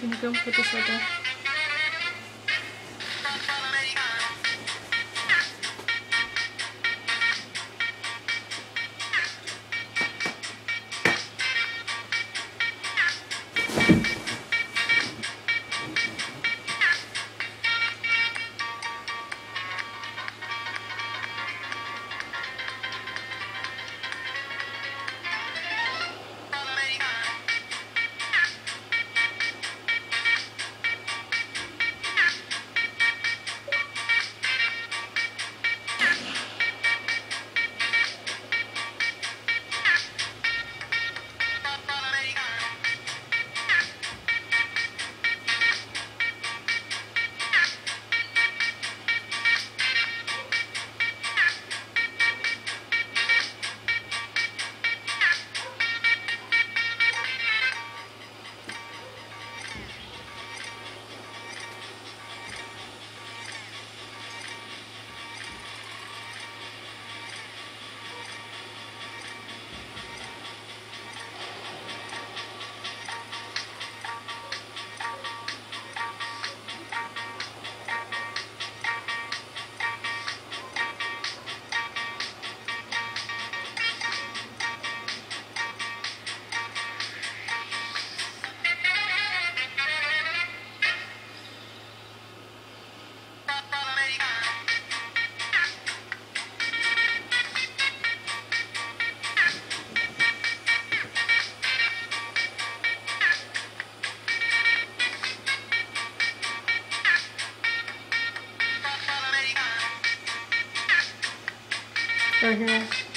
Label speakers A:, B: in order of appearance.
A: Significa que eu tô soltando. Thank 嗯哼。